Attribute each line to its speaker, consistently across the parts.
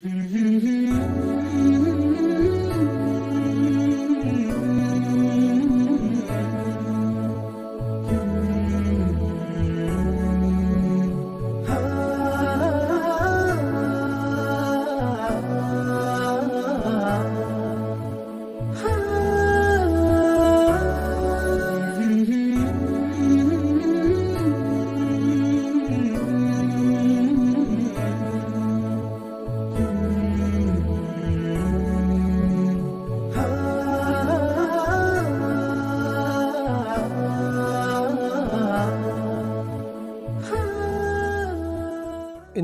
Speaker 1: 嗯哼哼。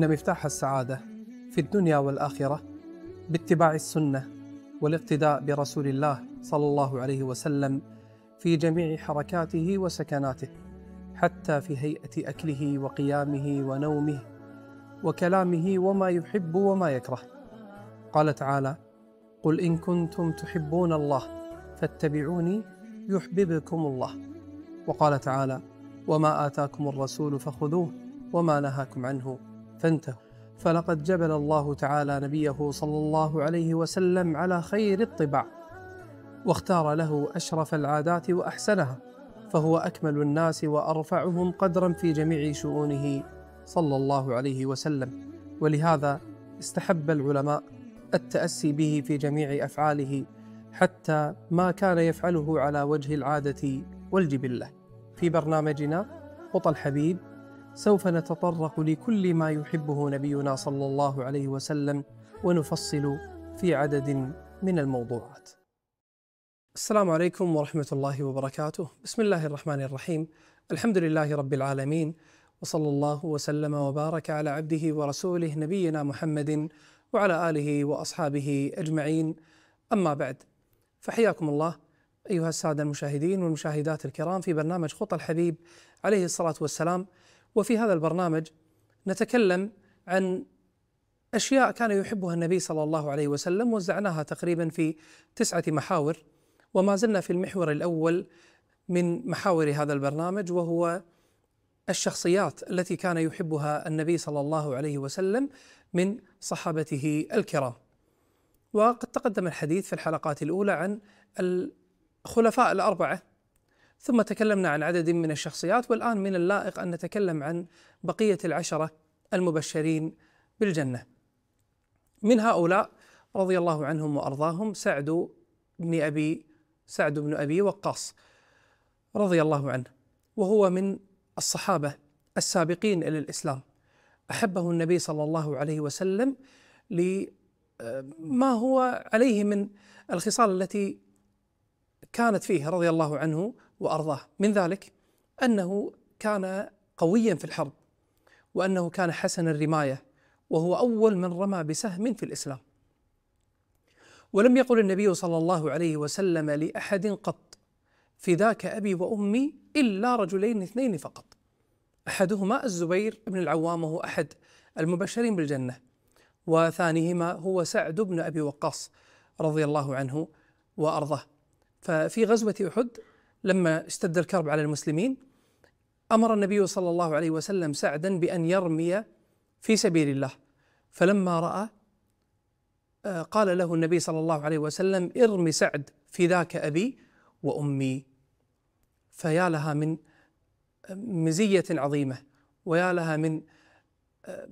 Speaker 1: إن مفتاح السعادة في الدنيا والآخرة باتباع السنة والاقتداء برسول الله صلى الله عليه وسلم في جميع حركاته وسكناته حتى في هيئة أكله وقيامه ونومه وكلامه وما يحب وما يكره. قال تعالى قل إن كنتم تحبون الله فاتبعوني يحببكم الله وقال تعالى وما آتاكم الرسول فخذوه وما نهاكم عنه فانتهوا. فلقد جبل الله تعالى نبيه صلى الله عليه وسلم على خير الطباع واختار له أشرف العادات وأحسنها فهو أكمل الناس وأرفعهم قدرا في جميع شؤونه صلى الله عليه وسلم. ولهذا استحب العلماء التأسي به في جميع أفعاله حتى ما كان يفعله على وجه العادة والجبلة. في برنامجنا خطى الحبيب سوف نتطرق لكل ما يحبه نبينا صلى الله عليه وسلم ونفصل في عدد من الموضوعات. السلام عليكم ورحمة الله وبركاته، بسم الله الرحمن الرحيم، الحمد لله رب العالمين وصلى الله وسلم وبارك على عبده ورسوله نبينا محمد وعلى آله وأصحابه أجمعين، أما بعد فحياكم الله أيها السادة المشاهدين والمشاهدات الكرام في برنامج خطى الحبيب عليه الصلاة والسلام. وفي هذا البرنامج نتكلم عن أشياء كان يحبها النبي صلى الله عليه وسلم وزعناها تقريبا في تسعة محاور وما زلنا في المحور الأول من محاور هذا البرنامج وهو الشخصيات التي كان يحبها النبي صلى الله عليه وسلم من صحابته الكرام. وقد تقدم الحديث في الحلقات الأولى عن الخلفاء الأربعة ثم تكلمنا عن عدد من الشخصيات والآن من اللائق أن نتكلم عن بقية العشرة المبشرين بالجنة. من هؤلاء رضي الله عنهم وأرضاهم سعد بن أبي سعد بن أبي وقاص رضي الله عنه وهو من الصحابة السابقين إلى الإسلام. أحبه النبي صلى الله عليه وسلم لما هو عليه من الخصال التي كانت فيه رضي الله عنه وأرضاه. من ذلك أنه كان قويا في الحرب وأنه كان حسن الرماية وهو أول من رمى بسهم في الإسلام. ولم يقل النبي صلى الله عليه وسلم لأحد قط فداك أبي وأمي إلا رجلين اثنين فقط. أحدهما الزبير بن العوام وهو أحد المبشرين بالجنة وثانيهما هو سعد بن أبي وقاص رضي الله عنه وأرضاه. ففي غزوة أحد لما اشتد الكرب على المسلمين أمر النبي صلى الله عليه وسلم سعدا بأن يرمي في سبيل الله. فلما رأى آه، قال له النبي صلى الله عليه وسلم ارم سعد في ذاك أبي وأمي. فيا لها من مزية عظيمة ويا لها من آه،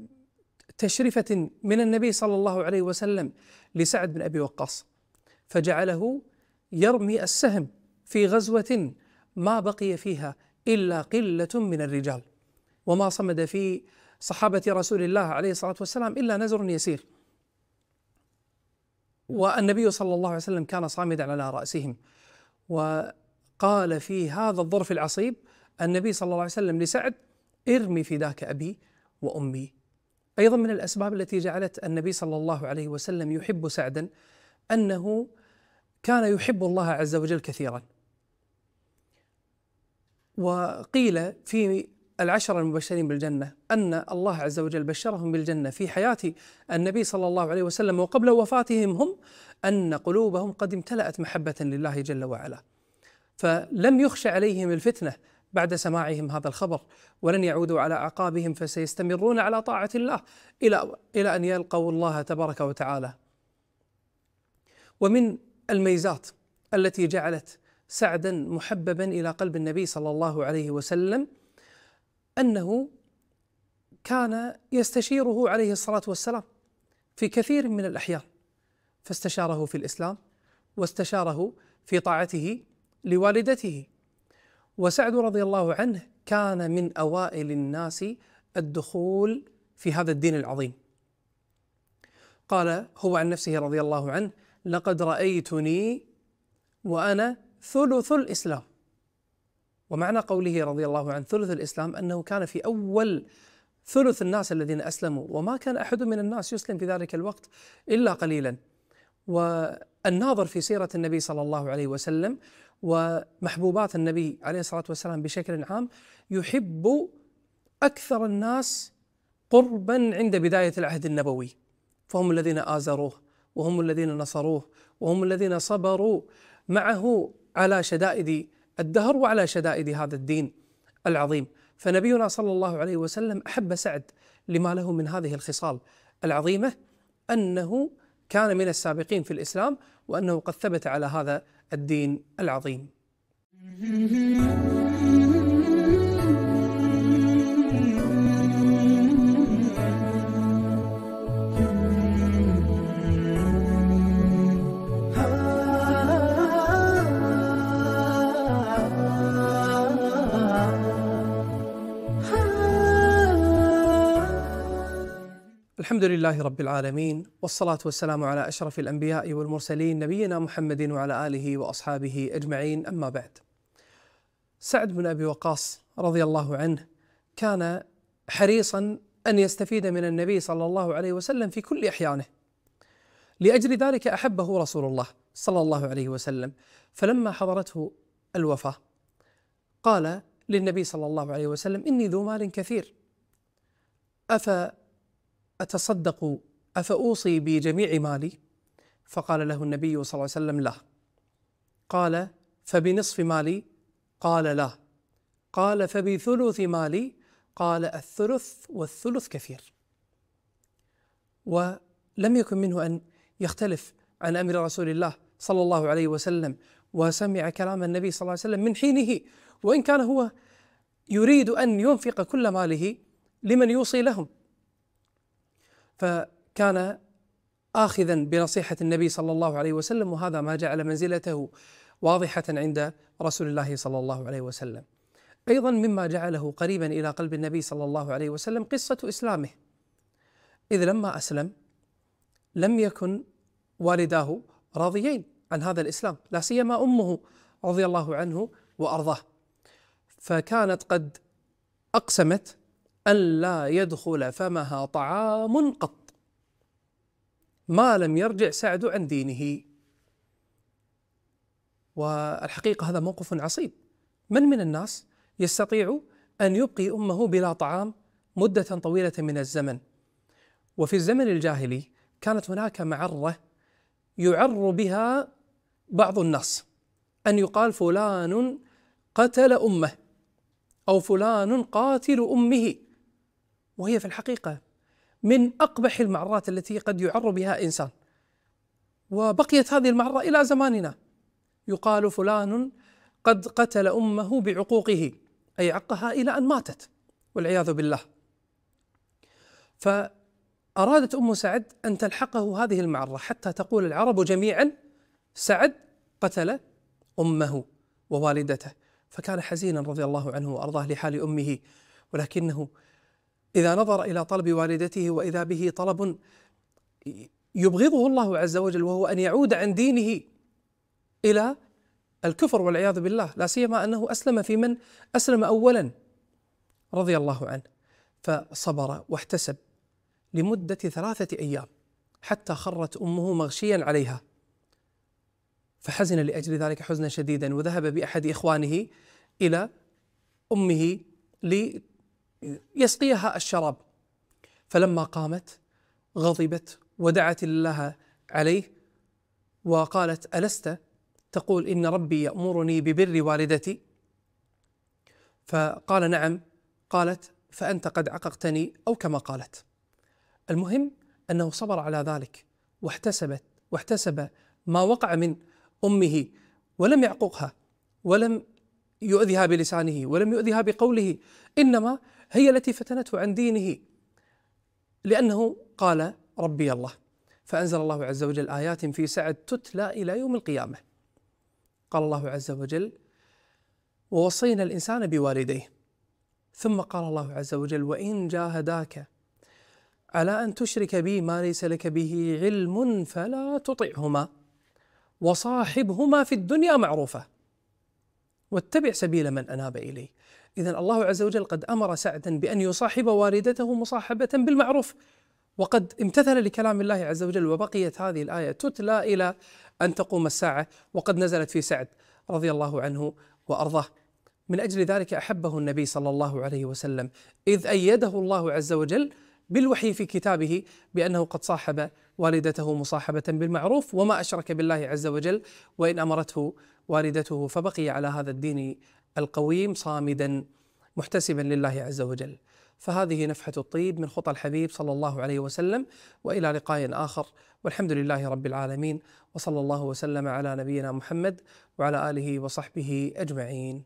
Speaker 1: تشرفه من النبي صلى الله عليه وسلم لسعد بن أبي وقاص. فجعله يرمي السهم في غزوة ما بقي فيها إلا قلة من الرجال. وما صمد في صحابة رسول الله عليه الصلاة والسلام إلا نزر يسير. والنبي صلى الله عليه وسلم كان صامدا على رأسهم. وقال في هذا الظرف العصيب النبي صلى الله عليه وسلم لسعد ارمي فداك أبي وأمي. أيضا من الأسباب التي جعلت النبي صلى الله عليه وسلم يحب سعدا أنه كان يحب الله عز وجل كثيرا وقيل في العشرة المبشرين بالجنة أن الله عز وجل بشرهم بالجنة في حياة النبي صلى الله عليه وسلم وقبل وفاتهم هم أن قلوبهم قد امتلأت محبة لله جل وعلا فلم يخش عليهم الفتنة بعد سماعهم هذا الخبر ولن يعودوا على اعقابهم فسيستمرون على طاعة الله إلى إلى أن يلقوا الله تبارك وتعالى. ومن الميزات التي جعلت سعدا محببا إلى قلب النبي صلى الله عليه وسلم أنه كان يستشيره عليه الصلاة والسلام في كثير من الأحيان فاستشاره في الإسلام واستشاره في طاعته لوالدته. وسعد رضي الله عنه كان من أوائل الناس الدخول في هذا الدين العظيم. قال هو عن نفسه رضي الله عنه لقد رأيتني وأنا ثلث الإسلام. ومعنى قوله رضي الله عنه ثلث الإسلام أنه كان في أول ثلث الناس الذين أسلموا وما كان أحد من الناس يسلم في ذلك الوقت إلا قليلا. والناظر في سيرة النبي صلى الله عليه وسلم ومحبوبات النبي عليه الصلاة والسلام بشكل عام يحب أكثر الناس قربا عند بداية العهد النبوي فهم الذين آزروه. وهم الذين نصروه وهم الذين صبروا معه على شدائد الدهر وعلى شدائد هذا الدين العظيم فنبينا صلى الله عليه وسلم أحب سعد لما له من هذه الخصال العظيمة أنه كان من السابقين في الإسلام وأنه قد ثبت على هذا الدين العظيم. الحمد لله رب العالمين والصلاة والسلام على أشرف الأنبياء والمرسلين نبينا محمد وعلى آله وأصحابه أجمعين أما بعد. سعد بن أبي وقاص رضي الله عنه كان حريصا أن يستفيد من النبي صلى الله عليه وسلم في كل أحيانه. لأجل ذلك أحبه رسول الله صلى الله عليه وسلم فلما حضرته الوفاة قال للنبي صلى الله عليه وسلم إني ذو مال كثير أف أتصدق أفأوصي بجميع مالي؟ فقال له النبي صلى الله عليه وسلم لا. قال فبنصف مالي؟ قال لا. قال فبثلث مالي؟ قال الثلث والثلث كثير. ولم يكن منه أن يختلف عن أمر رسول الله صلى الله عليه وسلم وسمع كلام النبي صلى الله عليه وسلم من حينه. وإن كان هو يريد أن ينفق كل ماله لمن يوصي لهم؟ فكان آخذا بنصيحة النبي صلى الله عليه وسلم وهذا ما جعل منزلته واضحة عند رسول الله صلى الله عليه وسلم. أيضا مما جعله قريبا إلى قلب النبي صلى الله عليه وسلم قصة إسلامه. إذ لما أسلم لم يكن والداه راضيين عن هذا الإسلام، لا سيما أمه رضي الله عنه وأرضاه. فكانت قد أقسمت أن لا يدخل فمها طعام قط. ما لم يرجع سعد عن دينه. والحقيقة هذا موقف عصيب. من من الناس يستطيع أن يبقي أمه بلا طعام مدة طويلة من الزمن؟ وفي الزمن الجاهلي كانت هناك معرة يعر بها بعض الناس. أن يقال فلان قتل أمه أو فلان قاتل أمه. وهي في الحقيقة من أقبح المعرات التي قد يعر بها إنسان. وبقيت هذه المعرة إلى زماننا. يقال فلان قد قتل أمه بعقوقه أي عقها إلى أن ماتت والعياذ بالله. فأرادت أم سعد أن تلحقه هذه المعرة حتى تقول العرب جميعا سعد قتل أمه ووالدته. فكان حزينا رضي الله عنه وأرضاه لحال أمه ولكنه إذا نظر إلى طلب والدته وإذا به طلب يبغضه الله عز وجل وهو أن يعود عن دينه إلى الكفر والعياذ بالله لا سيما أنه أسلم في من؟ أسلم أولا رضي الله عنه فصبر واحتسب لمدة ثلاثة أيام حتى خرت أمه مغشيا عليها فحزن لأجل ذلك حزنا شديدا وذهب بأحد إخوانه إلى أمه يسقيها الشراب. فلما قامت غضبت ودعت الله عليه وقالت ألست تقول إن ربي يأمرني ببر والدتي؟ فقال نعم. قالت فأنت قد عققتني أو كما قالت. المهم أنه صبر على ذلك واحتسبت واحتسب ما وقع من أمه ولم يعققها ولم يؤذيها بلسانه ولم يؤذيها بقوله إنما هي التي فتنته عن دينه لأنه قال ربي الله. فأنزل الله عز وجل آيات في سعد تتلى إلى يوم القيامة. قال الله عز وجل ووصينا الإنسان بوالديه. ثم قال الله عز وجل وإن جاهداك على أن تشرك بي ما ليس لك به علم فلا تطعهما وصاحبهما في الدنيا معروفة. واتبع سبيل من أناب إليه إذا الله عز وجل قد أمر سعدا بأن يصاحب والدته مصاحبة بالمعروف وقد امتثل لكلام الله عز وجل وبقيت هذه الآية تتلى إلى أن تقوم الساعة وقد نزلت في سعد رضي الله عنه وأرضاه. من أجل ذلك أحبه النبي صلى الله عليه وسلم إذ أيده الله عز وجل بالوحي في كتابه بأنه قد صاحب والدته مصاحبة بالمعروف وما أشرك بالله عز وجل وإن أمرته والدته فبقي على هذا الدين القويم صامدا محتسبا لله عز وجل فهذه نفحة الطيب من خطى الحبيب صلى الله عليه وسلم وإلى لقاء آخر والحمد لله رب العالمين وصلى الله وسلم على نبينا محمد وعلى آله وصحبه أجمعين.